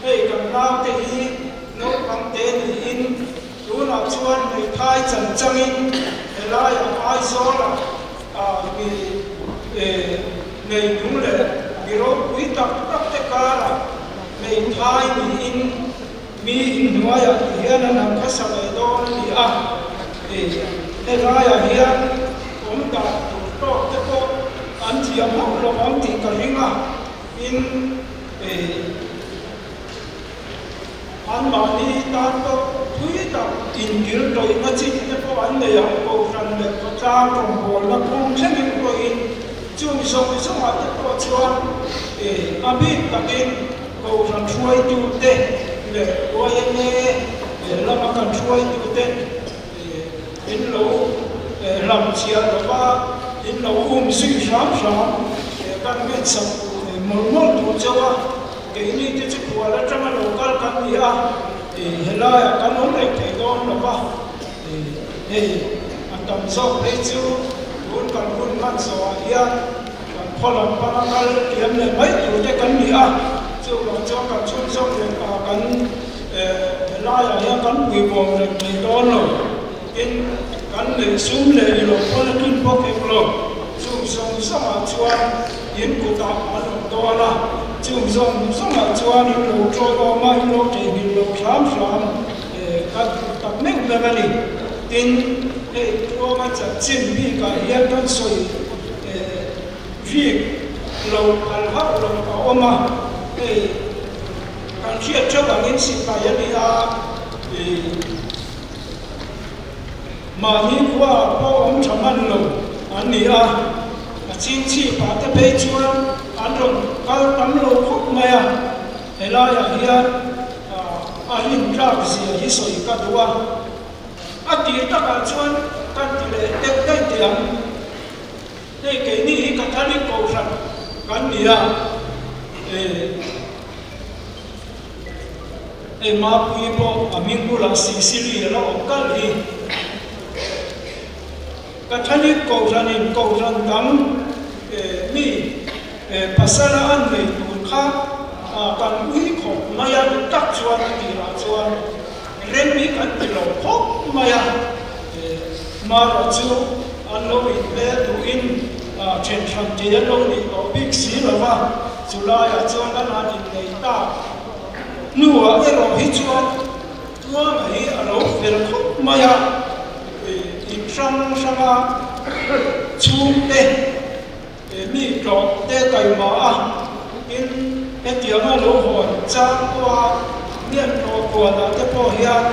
e kan thì nó bằng no kam in chú nào chuan người thai chan chang in e la ya ai zo la a mi e nei nu le mi ro pui tak tak te ka la nei thai ni in, mi in nuwa ya hian na nam kha sa le don ni a e e la ya hian om da tu to te ko an chi am lo am ti ka ringa in e an ma ni tan to thui ta in gil doi na chi te po an le yang ko ran le ko ta tong bo la kong chen in ko in chung so so ma để po chuan e a bi ta in ko ran chuai chia lo ba in lo um si sham sham kan met sa tu ke ini te chu kwa la tama lokal kan ni a e hela ya kan on re te don lo ba e e an tam so re chu un kan un man so a ya kan pholam pa na kal tiam le mai tu te kan ni a chu lo cho kan chun so le ka kan e hela ya ya kan wi bom re te don lo in kan le sum le lo ko la kin po ke lo chu song sa ma chuan in ku ta ma lo do la chung zong zong a chuan in lo tro lo mai lo te bin lo sham sham các ka tak mek le mani tin e to ma cha chin bi ka hian kan soi e vi lo al ha lo ka oma e kan chia cho ba ngin si pa ya ni a e ma ni kwa po om chaman lo an ni a chin chi pa te pe chuan an rong kal tam lo khop maya ela ya hian a lim ra si hi soi ka duwa a ti ta ka chuan kan ti le te dai cái te ke ni hi ka thani ko ran kan ni a e e ma pui po a ming bu la si si li cái kal hi ka thani ko ran in ko ran dam mi pasala an ve tur kha kan ui kho maya tak chuan ti ra chuan ren mi kan ti lo kho maya ma ra chu an lo in ve tu in chen than ti an lo ni to big si la wa chu la ya chuan an an in nei ta. Nu wa e ro hi chuan tua mai a lo fel kho maya eh, in sang sanga chu te mi trọ tê cày mà in cái tiếng mà lỗ hồn trang qua niệm nó của là cái bò hiền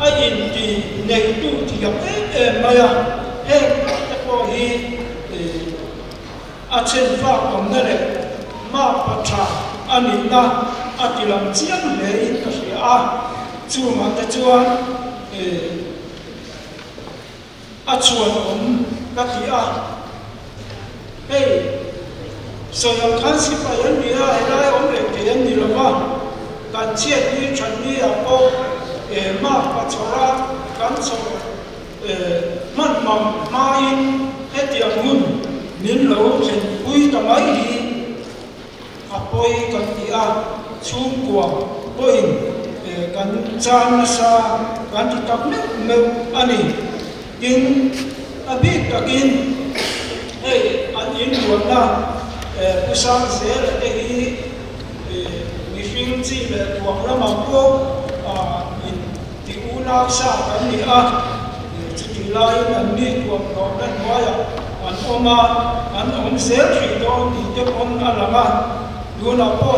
ai in thì này tu thì gặp hết em mà à em cái bò hi à trên pháp ông này ma bắt cha anh in na à thì làm chiến lệ in cái gì à chú mà cái chuan à chuan ông cái gì à hey so yang kan si pa yan ni a ela om le ke yan ni lo ma kan che ni chan ni a ko e ma pa chora kan so e man mam ma in he ti ang mun nin lo chen pui ta mai hi a poi kan ti a chung kwa poi kan chan sa kan ti tak me me ani in a bit takin hey an in buat na pusang zel te hi mi fing chi le tuang la ma ko in ti u na sa kan ni a chi ti lai an ni tuang no nan wa ya an oma an om zel thi do ti te ala ma du na po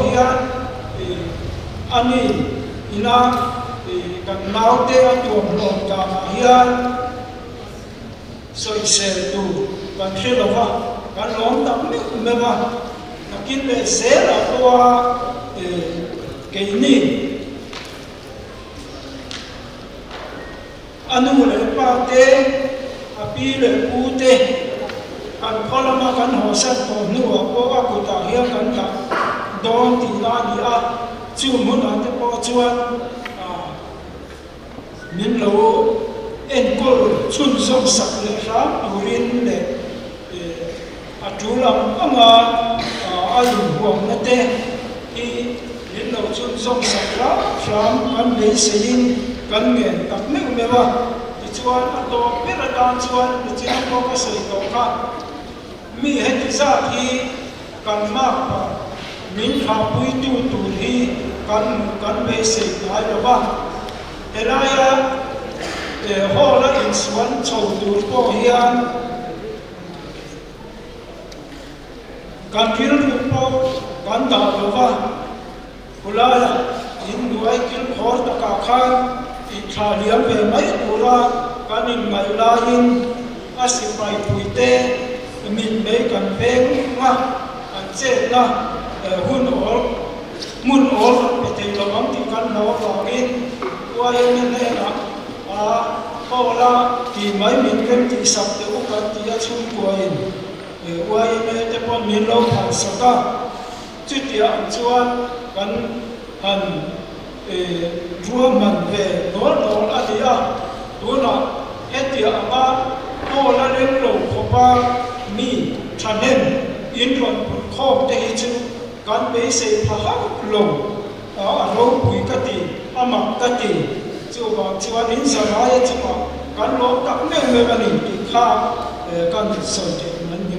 ani ina kan te a ta ma hian soi sel tu มาเชื่อว่าการล้อมตั้งไม่คุ้มเลยว่านักกินเลยเสียละตัวเอ่อเกี่ยนี่อันนู้นเลยป้าเต้อภิเรกูเต้อันพอละมากันหัวเส้นตัวนึกว่าก็ว่ากูตาเหี้ยกันกับดองตีลาดีอ่ะชื่อมุนอันที่พอชวนอ่ามินโลเอ็นก็ชุนสมศักดิ์เลยครับอูรินเลย tu lam anga ở lu huam na te i min lo chun som sak ra ram kan le sein kan nge tak me me wa ti chuan a tổ pe ra dan chuan ti chin ko có sự tổ ka mi he ti za thì kan ma pa min kha pui tu tu hi kan kan be sei nai ra ba elaya e ho la in suan chầu tù tổ hiền kan kil ru po kan da lo wa kulaya in nuai kil khor ta ka khan i tha liam ve mai tura kan in mai la in asipai puite min be kan veng ma an che na hun ol mun ol pe te lo am ti kan lo wa in wa in ne na a ko la ti mai min kem ti sap te u kan ti a chung ko in e wa in ne te pon min lo phan sa ka chu ti a chuan kan han e rua man ve no ạ a ti a tu na e ti a ma ko la le mi thanen nên yên luận bụt khô tế kan be gắn bế ha phá hắc ro đó ka ti ama ka tì ả mặc chuan tì sa ra chúa chu ma ra lo tak me gắn ba tắc nên mê bà nỉ tì khá gắn mai tế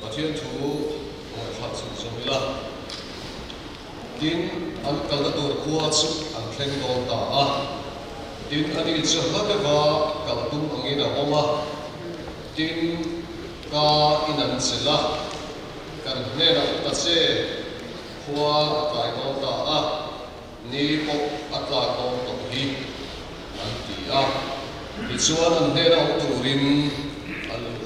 và thiên chủ id zakin so ko le tin anh cần bial la usa ni pathian thu ko khat chu so mila tin an kal na tur kuwa chu an thleng dol tin ani chu hla sẽ, kal tum angin a ta che kuwa kai ta a ni to hi anh đi à, ti chuan anh ne na turin an ta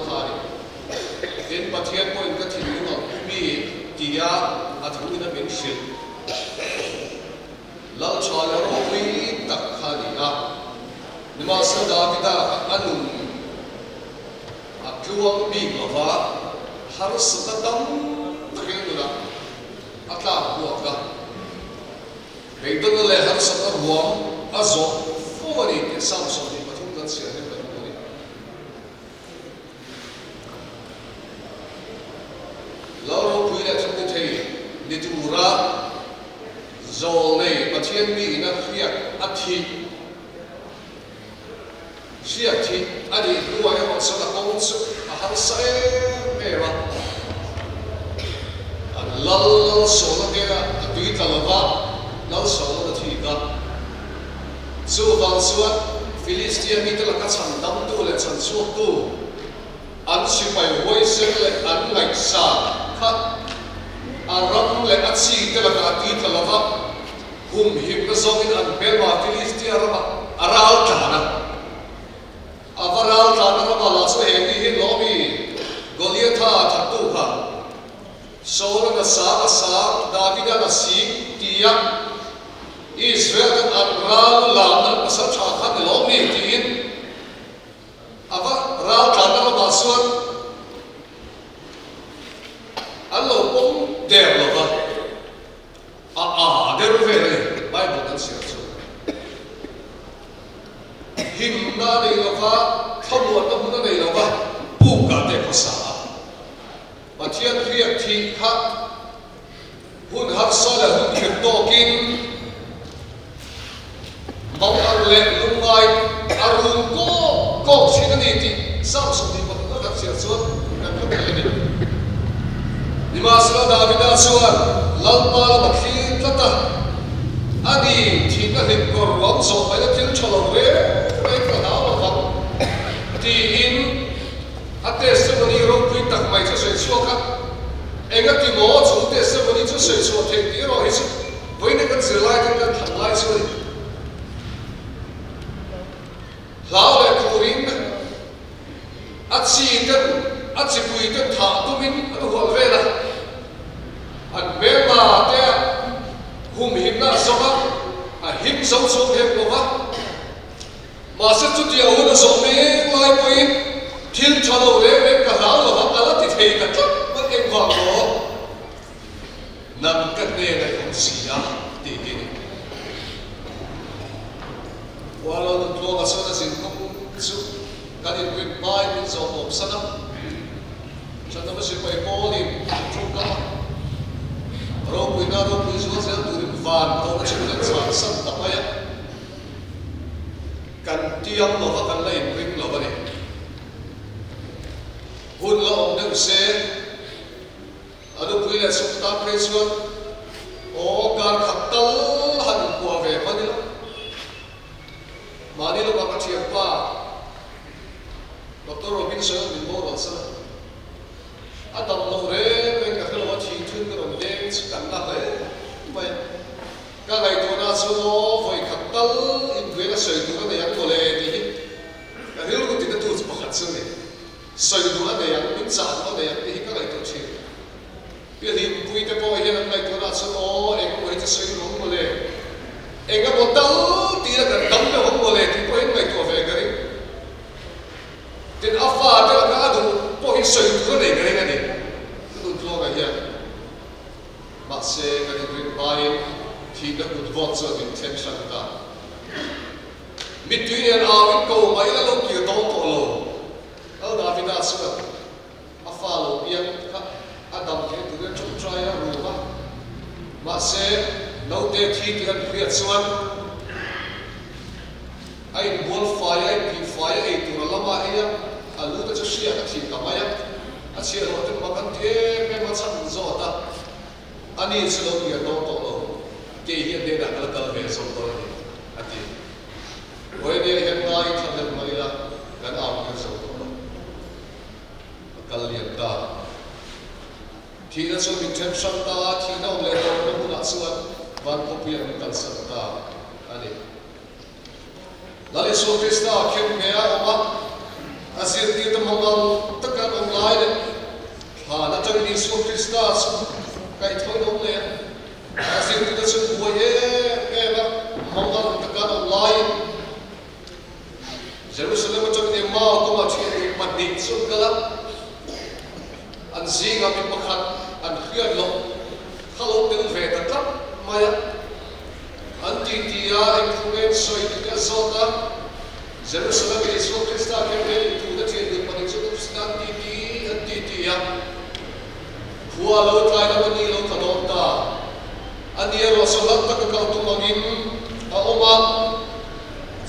đến bát ta da da lo ro ngọc vo ni khera an lai an fa lai an soi kwa Davida bin an la lal mà in pathian point ka thilu no mi tia a thu na min shil lal chwala ro wi tak khani ta nima sa da kita là a kluang mi ngava har sa dam thrin na atla ta ruam azo fomani ke đi cái sao sao đi sia ne kan ni Laro pui le thum thei ni tu ra zol nei pathian mi ina khia athi sia thi ani ruwa ya sa ta kong su a har sa e me wa an lal lal so la ke na tui ta la va lal so la thi ka su van suat Philistia mi te la ka chan dam tu le chan su tu an si pai hoi sen le an ngai sa kha a ram le a chi te la ka ti ta la va hum him na zong in an bel ma Philistia ra a ral ta na a va ral ta na ra la so he ni hi lo mi Goliath tha. Tu kha Saul na sa a sa David na si tia. Israel kan an ral la na pasal cha kha ni lo mi tin ava ral ta na ma suan อันเราปงเดียวเราก็อ่าอ่าเดี๋ยวรู้เรื่องไม่บอกกันเสียสุดหิมนาในเราก็ขบวนก็มุนในเราก็ปูกาเดภาษามาะเทศเรียกทีครับหุ่นหักซอลหุ่นเข็มโตกินมองอันเล็กลุงไงอารุณก็ก็ชิ้นนี้ที่สร้างสมดุลมันก็เสียสุดนั่นก็เป็น sala davida suan lalpa la bakhi tata ani thi na hit ko rom so pa la til cholo re re ka na wa ti in ate se ni ro pui tak mai cho se so ka enga ti mo chu te se ni cho se so te ti ro hi su voi ne ka zilai ka thang lai so na chang ni so krista kai thoi dong le asir ti ta chu bo ye e ba mangal takan online Jerusalem chang ni ma ko ma chi ma ni so kala an zinga mi pakhat an khiat lo khalo tel ve ta tap maya an ti ti ya en khungen soi ti ka zota Jerusalem is so Christa ke be tu da chen ni pa ni so Christa ti ti an ti ti ya Bua lo tlai na ni lo ka don ta Ani ye ro so lat ta ka tu mangin a oma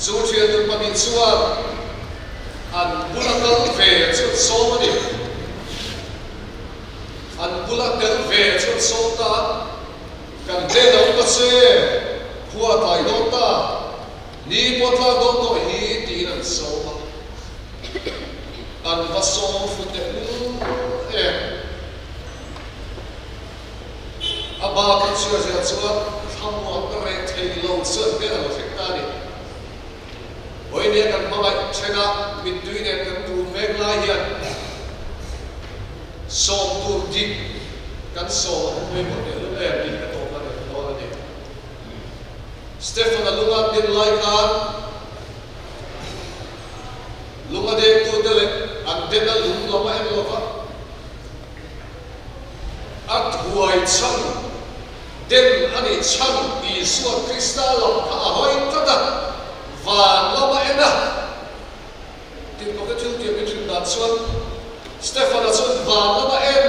zu chen ni pa ni suar an bulakal ve chu so mani an bulakal ve chu so ta. Kan de lo ta se khua tai do ta. Ni po tla do to hi ti nan so ma an va so fu te e aba ka chua ja chua tham mo ka re thei lo so be lo fek ta ni oi ne kan ma lai chena min tu ne kan tu me lai ya so tu di kan so me mo de lo e ni ka to ma de to ni Stefan alunga din lai ka lunga de tu de le an den a lung lo ma em lo va at huai chan dem ani chang i suan krista lom kha a hoi tata wa lama ena tin poke thil ti mi thil dan suan stefan suan wa lama en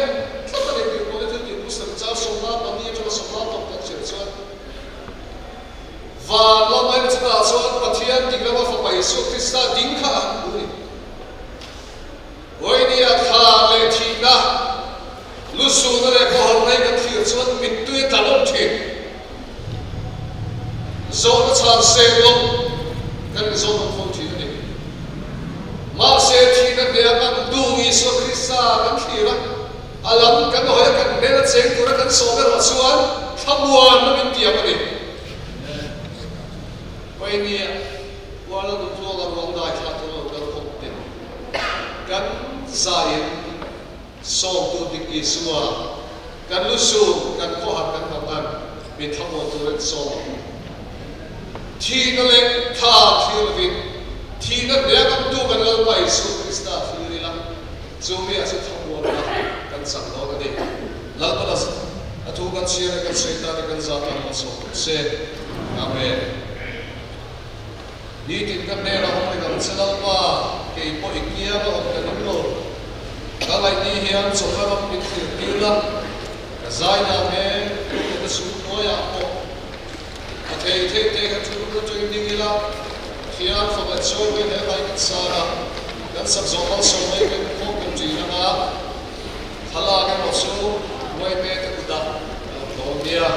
tata ni tin poke thil ti muslim cha som la pa ni cha som la pa ta chen suan wa lama en cha suan pathian ti gama fa pai su krista ding kha hoi ni a kha le thi na lu su na le ko hol nei ka thir chuan mit tu ta lom thi zo na chan se lo kan zo na phong thi ni ma se thi na ne kan du isu krista kan thira alam kan hoya kan ne na cheng tu kan so na chuan thamuan na min tiam ni quay nia qua là đúng rồi là vòng đại khá tôi là cần không tiền cần giải song tu đi kỳ xua kan lu su kan ko ha kan học ăn bi thăm một tu ret song thi nó le tha thi là vi thi nó để cần tu cần lâu bài su Krista thì đi lắm dù mi sẽ thăm một kan cần lo đó de la lâu la a tu cần chia cần xây ta cần za ta mà song sẽ Amen. Ni tin kan ne ra ho hong kan la pa ke po ikia ba hong kan lo ka lai ni hian so ka ram pin ti ti la ka zai na me ko ka su ko ya po a te te te ka tu ko tu ni la hian fo ka so we ne lai ka sa ra kan sak zo mal so mai ke ko kan ji na ma thala ka mo su wai me te ku da ko nia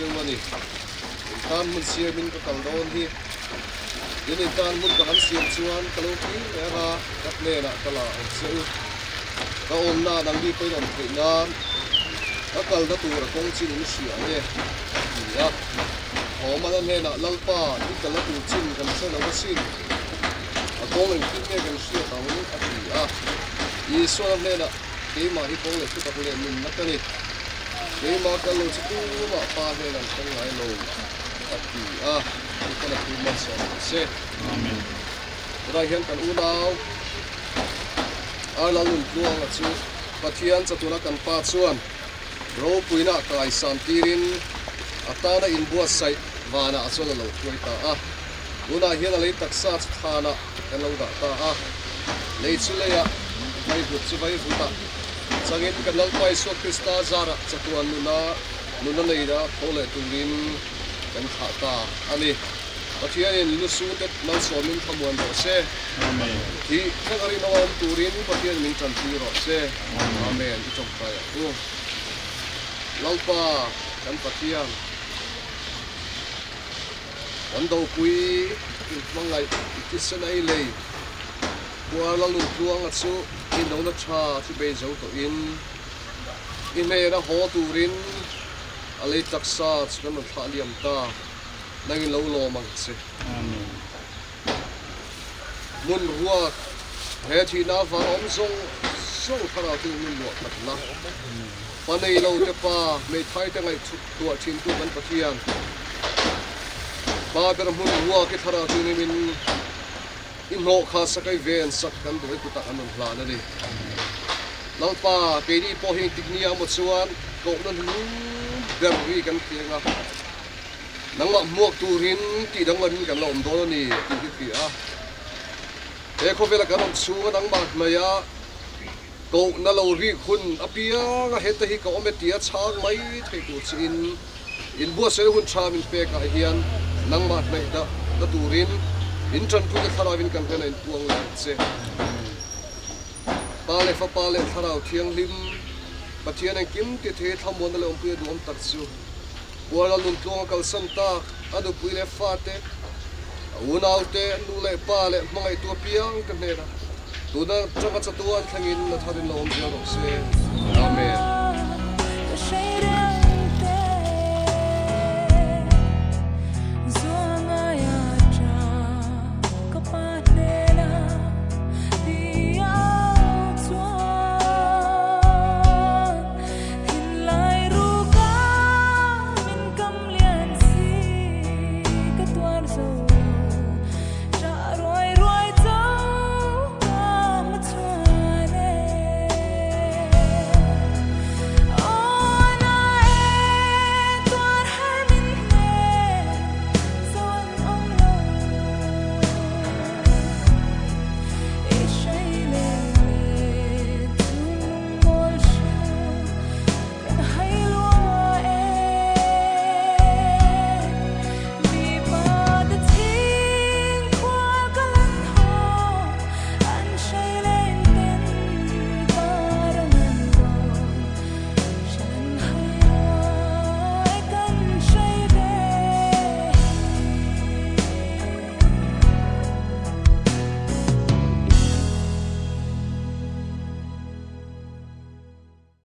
to u chung mani tan mun sia có ka kal don hi ini tan mun ka han siam chuan ka lo ki ne ra kat ne na kala om se u ka om na dang bi pe dom pe na akal da tu ra kong chin ni sia ne ya ho ma na ne na lalpa ni ka la tu chin kan se na wa sin a kong en kin ne kan sia ta mun a ti a i so na ne na ke ma hi kong le tu ka le min na ka ni ke ma ka lo chi tu ma pa he lan kong lai lo a ti a ni ka la kan u dau ar la lun tuang a kan pa chuan puina kai sam tirin atana in bua sai wana achola lo tuai ta a una hian le taksa thana kan lo da ta a le chule ya mai bu chu vai bu ta changin kan lo pai so krista zara chatuan nuna nuna nei da thole turin kan kha ta ani pathian lu su te mal so min thamuan ro se. Amen. Hi khangari no am turin pathian min tan ti ro se. Amen. I chok ta ya u lalpa kan pathian kan do pui mangai ti sanai lei. Bua la lu tuang a chu in no na cha chu be zo to in in me ra ho turin ale taksa chu kan tha liam ta. Nang lo lo mang se amen. Mun huwa he thi na va om song song thara tu min lo kat na. Panei lo te pa me thai te ngai tua chin tu kan pathian ba ber mun huwa ke thara tu ni min in ho kha sakai ven sak kan doi ku ta anon hla na ni nang pa ke ni po hi tik ni amo chuan ko nan lu ber ri kan tianga nang ma muak tu rin ti dang wan kan lom do ni ti ki ki a. E ko vela kan chu nang ma ma ya ko na lo ri khun apia nga heta hi ko me tia chang mai thei tu chin. In bua se hun cha min pe ka hian nang ma mai da da turin in tran pu ka thara vin kan hena in puang la se pa le fa pa le tharau thiang lim pathian ang kim ti the thamon le om pu du om tak chu. Wala lun tlong kal sam ta, adu pu le fa te. Unau te, nu le pa le mangai tu piang kan hena. Tuna changa chatuan thangin na tharin lo om se. Amen.